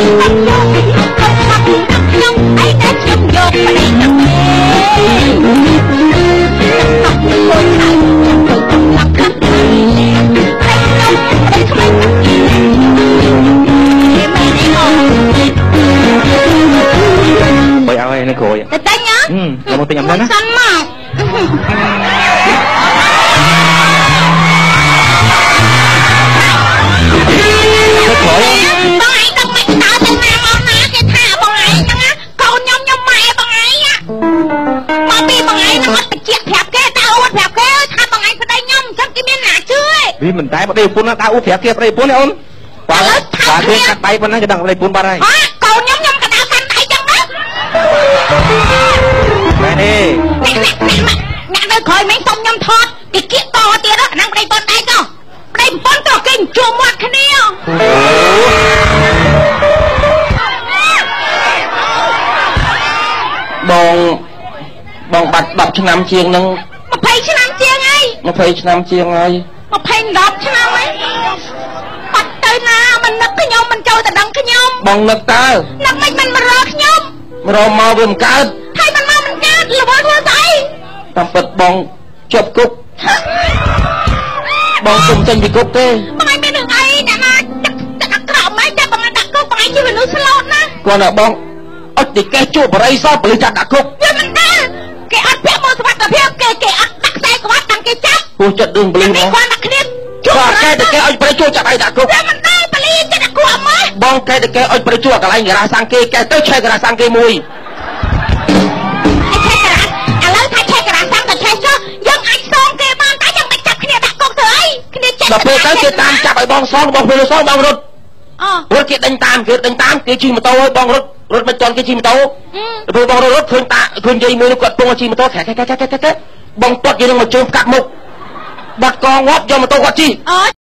ខ្ញុំយកខ្ញុំខាត់ខ្ញុំអីតែខ្ញុំយកប្វាមិនតែប្តីប្រពន្ធណាតើអ៊ូប្រាប់គេប្តីប្រពន្ធទេអូនបាទបាទគេកាត់ដៃប៉ុណ្ណាគេដឹងប្តីប្រពន្ធបាត់ហើយអើកូនខ្ញុំខ្ញុំក៏ដើរកាន់ដៃចឹងដែរមែនទេអ្នកអ្នកអ្នកអ្នកនៅក្រោយមិញសុំខ្ញុំថតគេគៀកតទៀតហ្នឹងអាហ្នឹងប្តីប៉ុនដែរចុះប្តីប៉ុនក៏គេជួមាត់គ្នាបងបងបាត់10ឆ្នាំជាងនឹង20ឆ្នាំជាងហើយ20ឆ្នាំជាងហើយ 20 10ឆ្នាំហើយបាត់ទៅណាមិននឹកខ្ញុំមិនចូលទៅដឹងខ្ញុំបងនឹកតើនឹកមិនមិនមករកខ្ញុំរមមកវាមិនកើតហើយមិនមកមិនកើតលវល់ធ្វើស្អីតាមពិតបងជាប់គុកបងគុំចេញពីគុកទេបងឯងមានរឿងអីអ្នកណាទឹកទឹកអាក្រក់មិនតែបងឯងដាក់គុកបងឯងជាមនុស្សស្លូតណាគាត់ថាបងអត់ទីកេះជួបបរិយសោះពលិសចាត់ដាក់គុកវាមិនដែរគេអត់ពាក់មួកសុវត្ថិភាពគេគេអត់ដាក់ខ្សែក្បាត់តាំងគេចាប់ពោះចិត្តរឿងពលិសនេះហ្មងគាត់ដាក់គ្នាជួបគាត់កែតែកែឲ្យបរិយជួបចាត់ឲ្យដាក់គុកវាមិនដែរបលីចិត្តអាគួរមកបងកែតែកែឲ្យបរិយជួបកន្លែងការ៉ាសាំងគេកែទៅឆែកការ៉ាសាំងគេមួយឯឆែកការ៉ាឥឡូវថាឆែកការ៉ាសាំងទៅឆែកចុះយើងអាចសងគេបានតែយើងមិនចាប់គ្នាដាក់គុកទៅអីគ្នាចិត្តដល់ពេលទៅគេតាមចាប់ឲ្យបងសងបងពលិសសងបងរត់អូរត់គេដេញតាមគេដេញតាមគេជិះម៉ូតូឲ្យបងរត់រត់មិនទាន់គេជិះម៉ូតូទៅពេលបងរត់ឃើញតាឃើញយាយមួយនោះគាត់ពងជិះម៉ូតូខែខែខែខែខែ បងទាត់យាយនឹងមកជើងផ្កាប់មុខបាត់កងងាប់យកម៉ូតូគាត់ជិះអូ